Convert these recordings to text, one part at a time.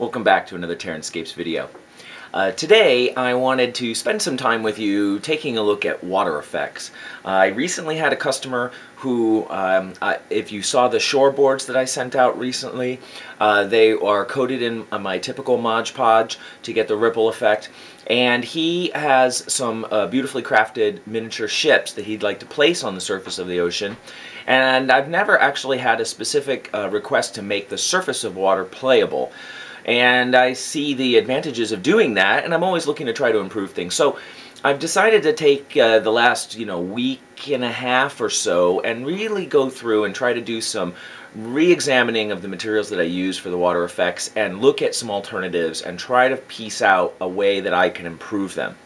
Welcome back to another Terranscapes video. Uh, today I wanted to spend some time with you taking a look at water effects. Uh, I recently had a customer who, um, if you saw the shore boards that I sent out recently, uh, they are coated in my typical Mod Podge to get the ripple effect. And he has some uh, beautifully crafted miniature ships that he'd like to place on the surface of the ocean. And I've never actually had a specific uh, request to make the surface of water playable and I see the advantages of doing that and I'm always looking to try to improve things. So I've decided to take uh, the last you know week and a half or so and really go through and try to do some re-examining of the materials that I use for the water effects and look at some alternatives and try to piece out a way that I can improve them.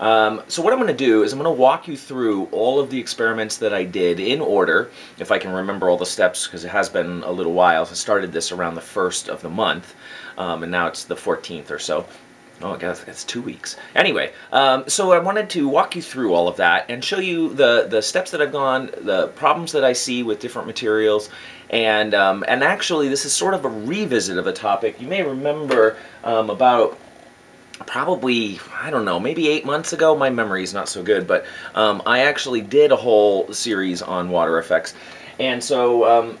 Um, so what I'm going to do is I'm going to walk you through all of the experiments that I did in order, if I can remember all the steps, because it has been a little while. I started this around the first of the month, um, and now it's the 14th or so. Oh, I guess it's two weeks. Anyway, um, so I wanted to walk you through all of that and show you the, the steps that I've gone, the problems that I see with different materials, and, um, and actually this is sort of a revisit of a topic. You may remember um, about probably I don't know maybe eight months ago? My memory is not so good but um, I actually did a whole series on water effects. And so um,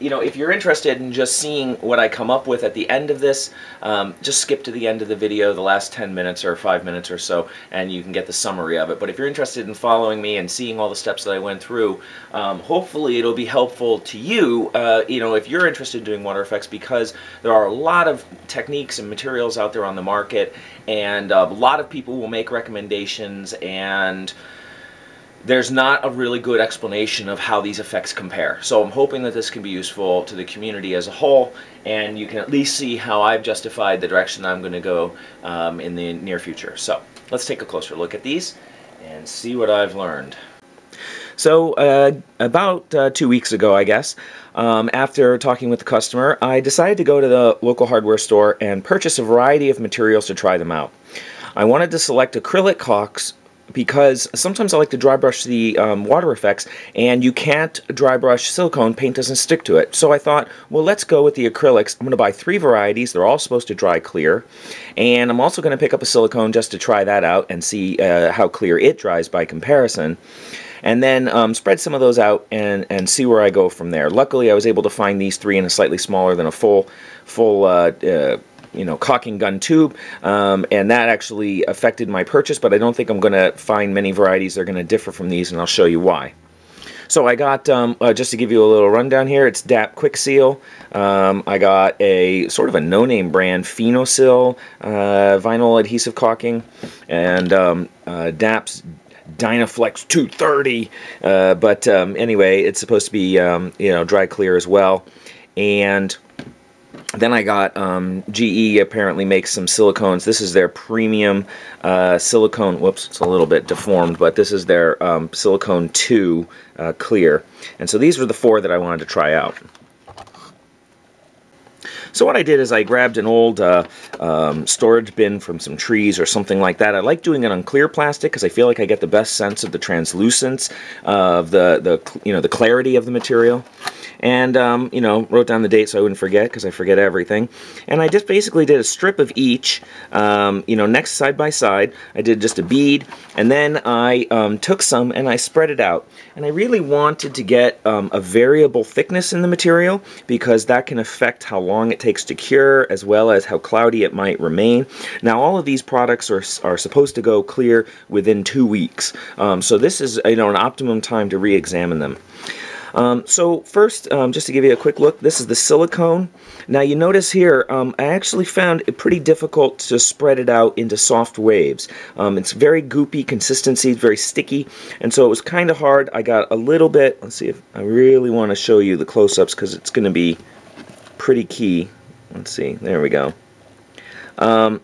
you know, if you're interested in just seeing what I come up with at the end of this, um, just skip to the end of the video, the last 10 minutes or 5 minutes or so, and you can get the summary of it. But if you're interested in following me and seeing all the steps that I went through, um, hopefully it'll be helpful to you, uh, you know, if you're interested in doing water effects, because there are a lot of techniques and materials out there on the market, and uh, a lot of people will make recommendations and there's not a really good explanation of how these effects compare. So I'm hoping that this can be useful to the community as a whole, and you can at least see how I've justified the direction I'm going to go um, in the near future. So let's take a closer look at these and see what I've learned. So uh, about uh, two weeks ago, I guess, um, after talking with the customer, I decided to go to the local hardware store and purchase a variety of materials to try them out. I wanted to select acrylic caulks because sometimes I like to dry brush the um, water effects and you can't dry brush silicone, paint doesn't stick to it. So I thought, well, let's go with the acrylics. I'm going to buy three varieties. They're all supposed to dry clear. And I'm also going to pick up a silicone just to try that out and see uh, how clear it dries by comparison and then um, spread some of those out and, and see where I go from there. Luckily, I was able to find these three in a slightly smaller than a full full uh, uh, you know, caulking gun tube, um, and that actually affected my purchase, but I don't think I'm going to find many varieties that are going to differ from these, and I'll show you why. So I got, um, uh, just to give you a little rundown here, it's DAP Kwik Seal. Um, I got a sort of a no-name brand, Phenoseal uh, vinyl adhesive caulking, and um, uh, DAP's Dynaflex 230. Uh, but um, anyway, it's supposed to be, um, you know, dry clear as well. And then I got um, GE apparently makes some silicones. This is their premium uh, silicone. Whoops, it's a little bit deformed, but this is their um, silicone 2 uh, clear. And so these were the four that I wanted to try out. So what I did is I grabbed an old uh, um, storage bin from some trees or something like that. I like doing it on clear plastic because I feel like I get the best sense of the translucence of the, the you know the clarity of the material and um, you know wrote down the date so I wouldn't forget because I forget everything. And I just basically did a strip of each um, you know next side by side. I did just a bead and then I um, took some and I spread it out. And I really wanted to get um, a variable thickness in the material because that can affect how long it takes to cure as well as how cloudy it might remain. Now all of these products are, are supposed to go clear within two weeks. Um, so this is you know an optimum time to re-examine them um, so first, um, just to give you a quick look, this is the silicone. Now you notice here, um, I actually found it pretty difficult to spread it out into soft waves. Um, it's very goopy consistency, very sticky, and so it was kind of hard. I got a little bit, let's see if I really want to show you the close-ups because it's going to be pretty key. Let's see, there we go. Um,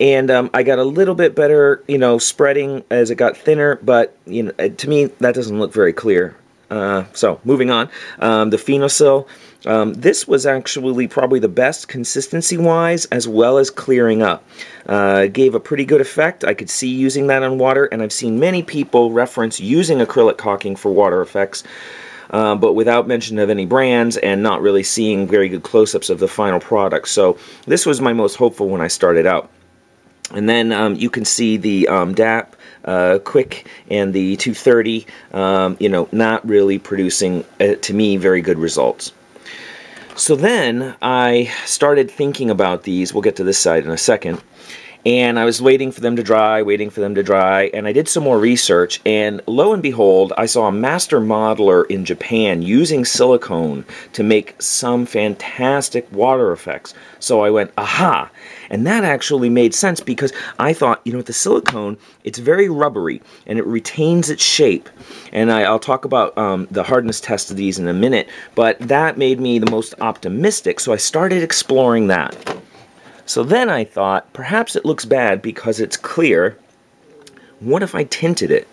and um, I got a little bit better, you know, spreading as it got thinner, but you know, to me that doesn't look very clear. Uh, so moving on, um, the Phenoseal. Um, this was actually probably the best consistency-wise as well as clearing up. Uh, gave a pretty good effect. I could see using that on water, and I've seen many people reference using acrylic caulking for water effects. uh, but without mention of any brands and not really seeing very good close-ups of the final product. So this was my most hopeful when I started out. And then um, you can see the um, DAP uh, Kwik and the 230, um, you know, not really producing, uh, to me, very good results. So then I started thinking about these. We'll get to this side in a second and I was waiting for them to dry, waiting for them to dry, and I did some more research, and lo and behold, I saw a master modeler in Japan using silicone to make some fantastic water effects. So I went, aha! And that actually made sense because I thought, you know, with the silicone, it's very rubbery and it retains its shape. And I, will talk about um, the hardness test of these in a minute, but that made me the most optimistic, so I started exploring that. So then I thought, perhaps it looks bad because it's clear. What if I tinted it?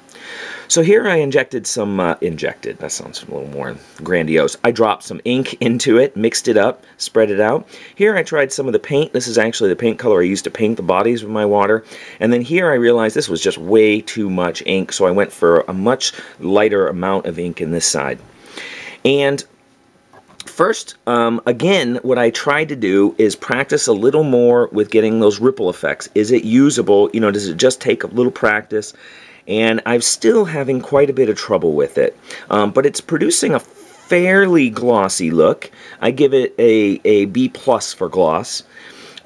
So here I injected some, uh, injected, that sounds a little more grandiose. I dropped some ink into it, mixed it up, spread it out. Here I tried some of the paint. This is actually the paint color I used to paint the bodies with my water. And then here I realized this was just way too much ink, so I went for a much lighter amount of ink in this side. And First, um, again, what I tried to do is practice a little more with getting those ripple effects. Is it usable? You know, does it just take a little practice? And I'm still having quite a bit of trouble with it. Um, but it's producing a fairly glossy look. I give it a, a B plus for gloss.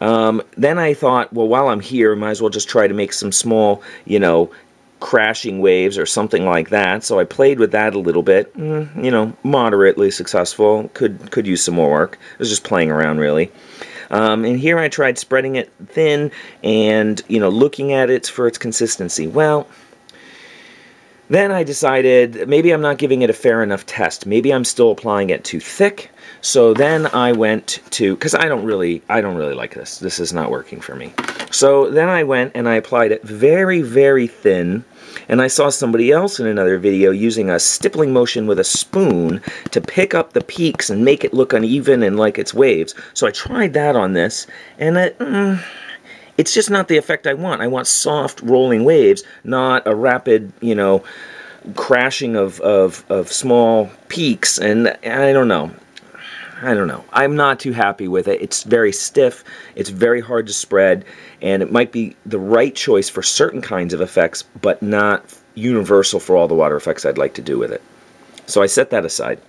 Um, then I thought, well, while I'm here, might as well just try to make some small, you know, crashing waves or something like that. So I played with that a little bit. Mm, you know, moderately successful. Could could use some more work. I was just playing around really. Um, and here I tried spreading it thin and you know looking at it for its consistency. Well, then I decided maybe I'm not giving it a fair enough test. Maybe I'm still applying it too thick. So then I went to, because I don't really, I don't really like this. This is not working for me. So then I went and I applied it very, very thin. And I saw somebody else in another video using a stippling motion with a spoon to pick up the peaks and make it look uneven and like it's waves. So I tried that on this, and it, mm, it's just not the effect I want. I want soft rolling waves, not a rapid, you know, crashing of, of, of small peaks. And I don't know. I don't know. I'm not too happy with it. It's very stiff, it's very hard to spread, and it might be the right choice for certain kinds of effects, but not universal for all the water effects I'd like to do with it. So I set that aside.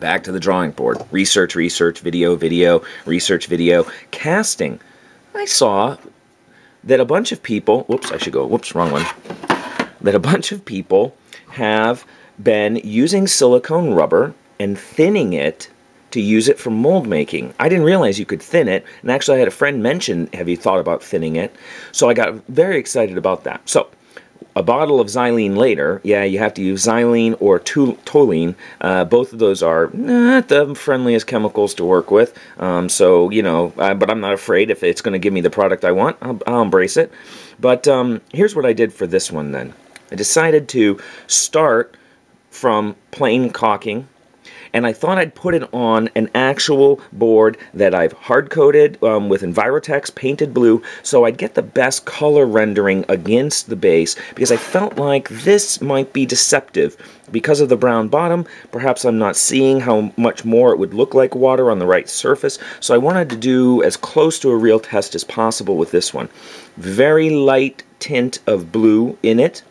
Back to the drawing board. Research, research, video, video, research, video. Casting. I saw that a bunch of people, whoops, I should go, whoops, wrong one, that a bunch of people have been using silicone rubber and thinning it to use it for mold making. I didn't realize you could thin it, and actually I had a friend mention, have you thought about thinning it? So I got very excited about that. So a bottle of xylene later, yeah, you have to use xylene or toluene. Uh, both of those are not the friendliest chemicals to work with. Um, so, you know, uh, but I'm not afraid if it's going to give me the product I want, I'll, I'll embrace it. But um, here's what I did for this one then. I decided to start from plain caulking and I thought I'd put it on an actual board that I've hard coated um, with Envirotex painted blue so I'd get the best color rendering against the base because I felt like this might be deceptive. Because of the brown bottom perhaps I'm not seeing how much more it would look like water on the right surface so I wanted to do as close to a real test as possible with this one. Very light tint of blue in it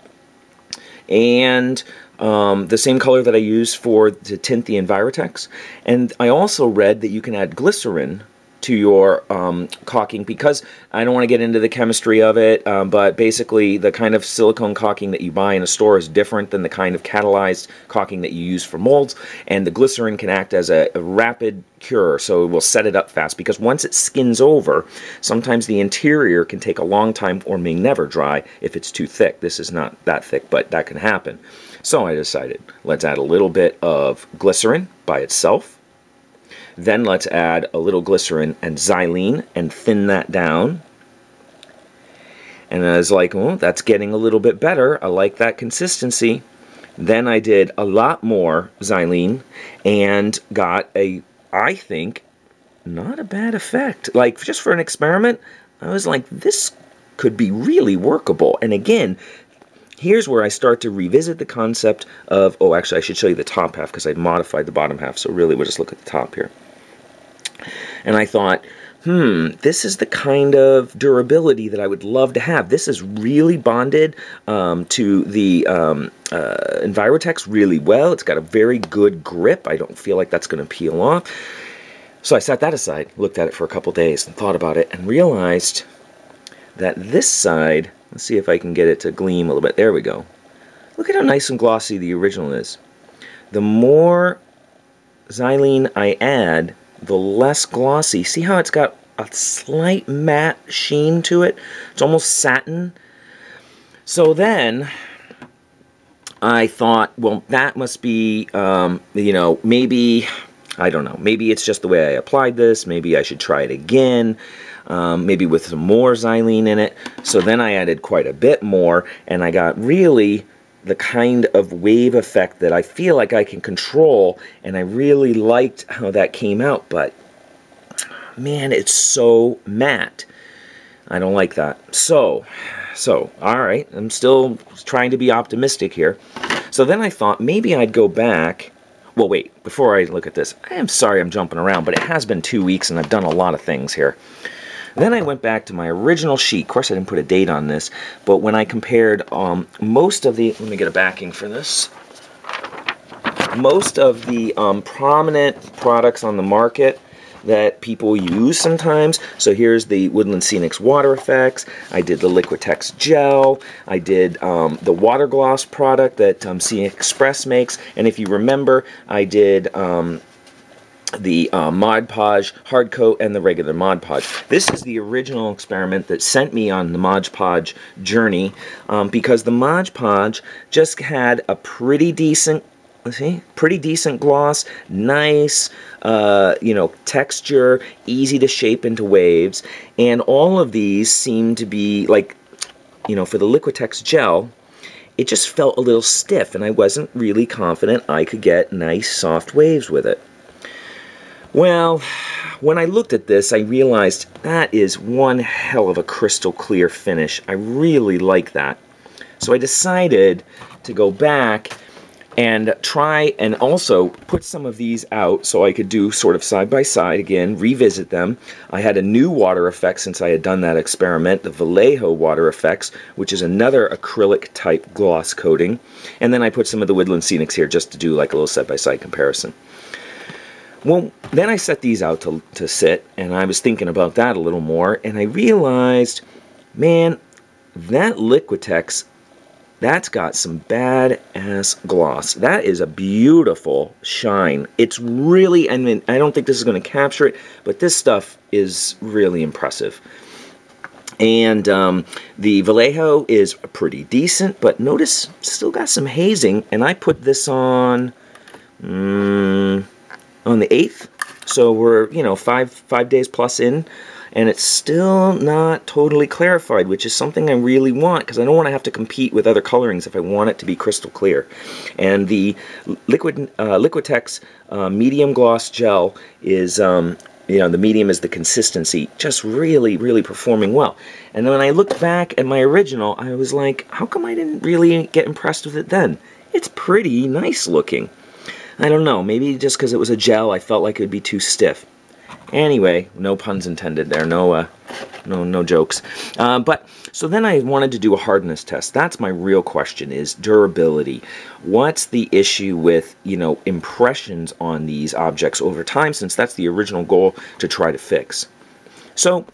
and um, the same color that I use for to tint the Envirotex. And I also read that you can add glycerin to your um, caulking because I don't want to get into the chemistry of it, um, but basically the kind of silicone caulking that you buy in a store is different than the kind of catalyzed caulking that you use for molds, and the glycerin can act as a, a rapid cure, so it will set it up fast because once it skins over, sometimes the interior can take a long time or may never dry if it's too thick. This is not that thick, but that can happen. So I decided, let's add a little bit of glycerin by itself. Then let's add a little glycerin and xylene and thin that down. And I was like, well, that's getting a little bit better. I like that consistency. Then I did a lot more xylene and got a, I think, not a bad effect. Like, just for an experiment, I was like, this could be really workable. And again, here's where I start to revisit the concept of, oh, actually, I should show you the top half because I modified the bottom half. So really, we'll just look at the top here. And I thought, hmm, this is the kind of durability that I would love to have. This is really bonded um, to the um, uh, Envirotex really well. It's got a very good grip. I don't feel like that's going to peel off. So I set that aside, looked at it for a couple days, and thought about it, and realized that this side, let's see if I can get it to gleam a little bit. There we go. Look at how nice and glossy the original is. The more xylene I add, the less glossy. See how it's got a slight matte sheen to it? It's almost satin. So then I thought, well, that must be, um, you know, maybe, I don't know, maybe it's just the way I applied this. Maybe I should try it again. Um, maybe with some more xylene in it. So then I added quite a bit more, and I got really the kind of wave effect that I feel like I can control, and I really liked how that came out, but man, it's so matte. I don't like that. So, so, all right, I'm still trying to be optimistic here. So then I thought maybe I'd go back. Well, wait, before I look at this, I am sorry I'm jumping around, but it has been two weeks and I've done a lot of things here. Then I went back to my original sheet. Of course, I didn't put a date on this, but when I compared um, most of the, let me get a backing for this. Most of the um, prominent products on the market that people use sometimes. So here's the Woodland Scenics Water Effects. I did the Liquitex Gel. I did um, the Water Gloss product that um, Scenic Express makes. And if you remember, I did um, the uh, Mod Podge hard coat and the regular Mod Podge. This is the original experiment that sent me on the Mod Podge journey um, because the Mod Podge just had a pretty decent see pretty decent gloss nice uh, you know texture easy to shape into waves and all of these seem to be like you know for the Liquitex gel it just felt a little stiff and I wasn't really confident I could get nice soft waves with it well, when I looked at this, I realized that is one hell of a crystal clear finish. I really like that. So I decided to go back and try and also put some of these out so I could do sort of side by side again, revisit them. I had a new water effect since I had done that experiment, the Vallejo water effects, which is another acrylic type gloss coating. And then I put some of the Woodland Scenics here just to do like a little side by side comparison. Well, then I set these out to, to sit, and I was thinking about that a little more, and I realized, man, that Liquitex, that's got some bad-ass gloss. That is a beautiful shine. It's really, I mean, I don't think this is going to capture it, but this stuff is really impressive. And um, the Vallejo is pretty decent, but notice, still got some hazing, and I put this on... Mm, on the 8th. So we're, you know, five five days plus in, and it's still not totally clarified, which is something I really want because I don't want to have to compete with other colorings if I want it to be crystal clear. And the liquid uh, Liquitex uh, medium gloss gel is. Um, you know, the medium is the consistency, just really, really performing well. And then when I looked back at my original, I was like, how come I didn't really get impressed with it then? It's pretty nice looking. I don't know, maybe just because it was a gel, I felt like it would be too stiff. Anyway, no puns intended there, no, uh, no, no jokes. Uh, but so then I wanted to do a hardness test. That's my real question: is durability. What's the issue with you know impressions on these objects over time? Since that's the original goal to try to fix. So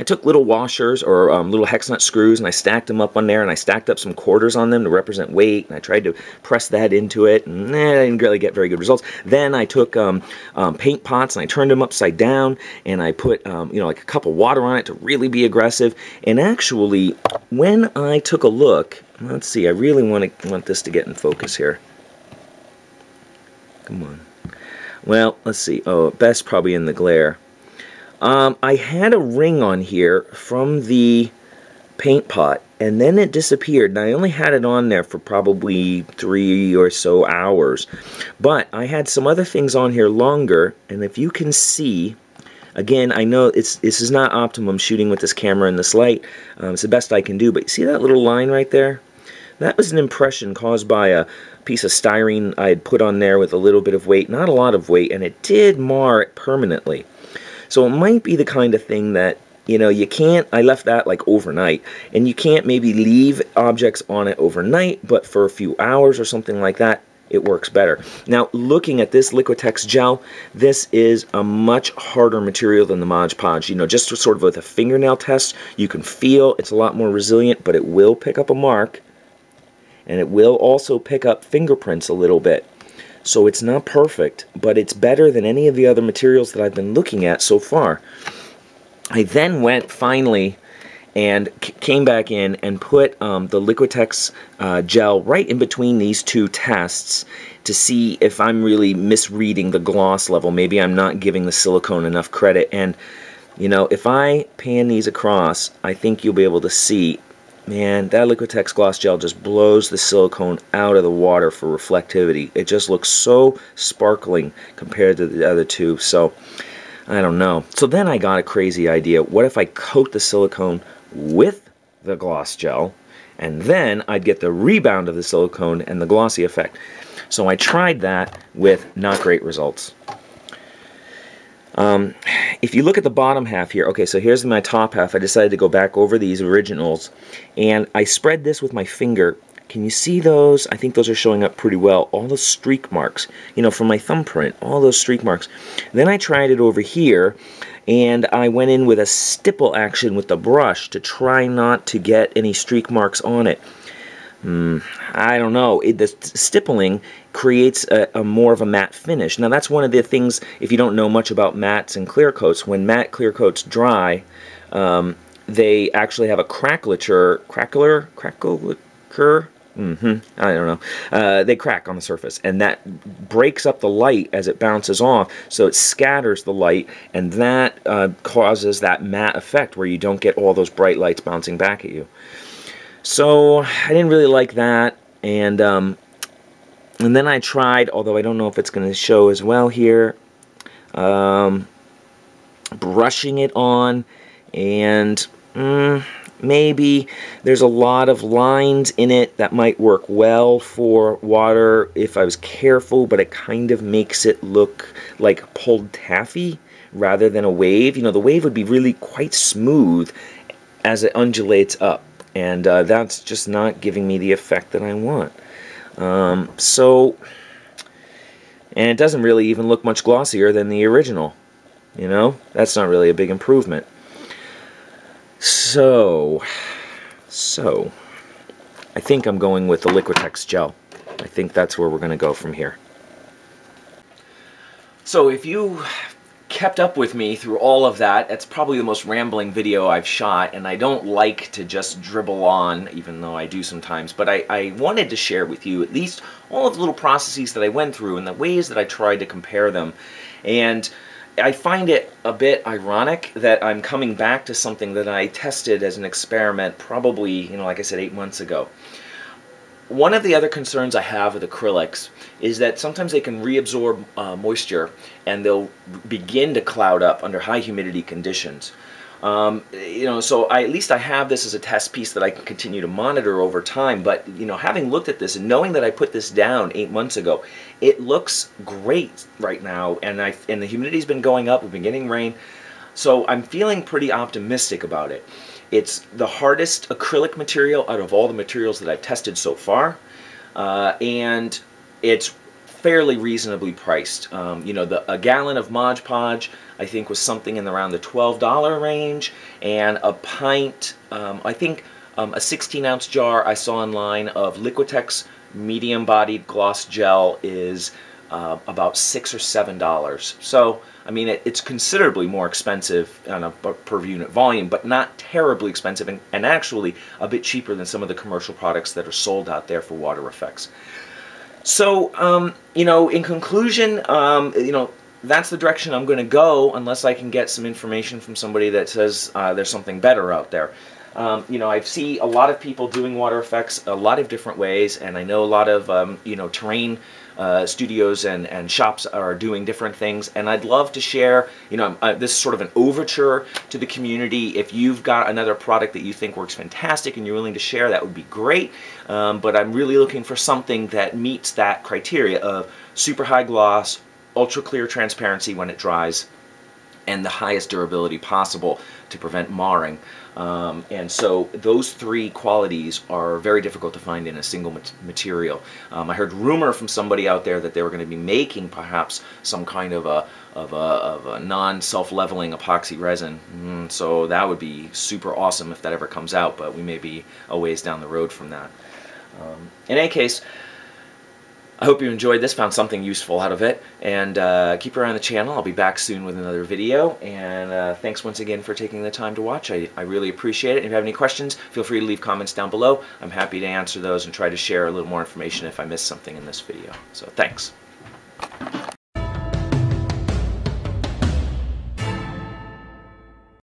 I took little washers or um, little hex nut screws and I stacked them up on there and I stacked up some quarters on them to represent weight and I tried to press that into it and eh, I didn't really get very good results. Then I took um, um, paint pots and I turned them upside down and I put um, you know like a cup of water on it to really be aggressive. And actually when I took a look let's see I really want to want this to get in focus here. Come on. Well let's see. Oh best probably in the glare um, I had a ring on here from the paint pot and then it disappeared and I only had it on there for probably three or so hours but I had some other things on here longer and if you can see again I know it's this is not optimum shooting with this camera and this light um, it's the best I can do but you see that little line right there that was an impression caused by a piece of styrene I had put on there with a little bit of weight, not a lot of weight, and it did mar it permanently. So it might be the kind of thing that you know, you can't, I left that like overnight, and you can't maybe leave objects on it overnight, but for a few hours or something like that, it works better. Now, looking at this Liquitex gel, this is a much harder material than the Mod Podge. You know, just sort of with a fingernail test, you can feel it's a lot more resilient, but it will pick up a mark, and it will also pick up fingerprints a little bit. So it's not perfect, but it's better than any of the other materials that I've been looking at so far. I then went finally and came back in and put um, the Liquitex uh, gel right in between these two tests to see if I'm really misreading the gloss level. Maybe I'm not giving the silicone enough credit. And, you know, if I pan these across, I think you'll be able to see, man, that Liquitex gloss gel just blows the silicone out of the water for reflectivity. It just looks so sparkling compared to the other two. So, I don't know. So then I got a crazy idea. What if I coat the silicone with the gloss gel and then I'd get the rebound of the silicone and the glossy effect. So I tried that with not great results. Um, if you look at the bottom half here, okay, so here's my top half. I decided to go back over these originals, and I spread this with my finger can you see those? I think those are showing up pretty well. All the streak marks, you know, from my thumbprint, all those streak marks. Then I tried it over here, and I went in with a stipple action with the brush to try not to get any streak marks on it. Hmm, I don't know. It, the stippling creates a, a, more of a matte finish. Now that's one of the things, if you don't know much about mattes and clear coats, when matte clear coats dry, um, they actually have a cracklature, crackler, crackler, Mm-hmm. I don't know. Uh, they crack on the surface, and that breaks up the light as it bounces off, so it scatters the light, and that uh, causes that matte effect where you don't get all those bright lights bouncing back at you. So I didn't really like that, and um, and then I tried, although I don't know if it's going to show as well here, um, brushing it on, and. Mm, maybe there's a lot of lines in it that might work well for water if I was careful, but it kind of makes it look like pulled taffy rather than a wave. You know, the wave would be really quite smooth as it undulates up, and uh, that's just not giving me the effect that I want. Um, so, and it doesn't really even look much glossier than the original. You know, that's not really a big improvement. So, so, I think I'm going with the Liquitex gel. I think that's where we're going to go from here. So if you kept up with me through all of that, that's probably the most rambling video I've shot, and I don't like to just dribble on, even though I do sometimes, but I, I wanted to share with you at least all of the little processes that I went through and the ways that I tried to compare them. And I find it a bit ironic that I'm coming back to something that I tested as an experiment probably, you know, like I said, eight months ago. One of the other concerns I have with acrylics is that sometimes they can reabsorb uh, moisture and they'll begin to cloud up under high humidity conditions. Um, you know, so I, at least I have this as a test piece that I can continue to monitor over time. But you know, having looked at this and knowing that I put this down eight months ago, it looks great right now, and I and the humidity's been going up. We've been getting rain, so I'm feeling pretty optimistic about it. It's the hardest acrylic material out of all the materials that I've tested so far, uh, and it's fairly reasonably priced. Um, you know, the, a gallon of Mod Podge I think was something in around the $12 range, and a pint, um, I think um, a 16 ounce jar I saw online of Liquitex medium bodied gloss gel is uh, about six or seven dollars. So I mean it, it's considerably more expensive on a per unit volume, but not terribly expensive, and, and actually a bit cheaper than some of the commercial products that are sold out there for water effects. So, um, you know, in conclusion, um, you know, that's the direction I'm going to go unless I can get some information from somebody that says uh, there's something better out there. Um, you know, I see a lot of people doing water effects a lot of different ways, and I know a lot of um, you know terrain uh, studios and, and shops are doing different things, and I'd love to share. You know, uh, this is sort of an overture to the community. If you've got another product that you think works fantastic and you're willing to share, that would be great. Um, but I'm really looking for something that meets that criteria of super high gloss, ultra clear transparency when it dries, and the highest durability possible to prevent marring. Um, and so those three qualities are very difficult to find in a single material. Um, I heard rumor from somebody out there that they were going to be making perhaps some kind of a, of a, of a non-self-leveling epoxy resin. Mm, so that would be super awesome if that ever comes out, but we may be a ways down the road from that. Um, in any case, I hope you enjoyed this, found something useful out of it, and uh, keep your eye on the channel. I'll be back soon with another video, and uh, thanks once again for taking the time to watch. I, I really appreciate it. If you have any questions, feel free to leave comments down below. I'm happy to answer those and try to share a little more information if I missed something in this video. So thanks.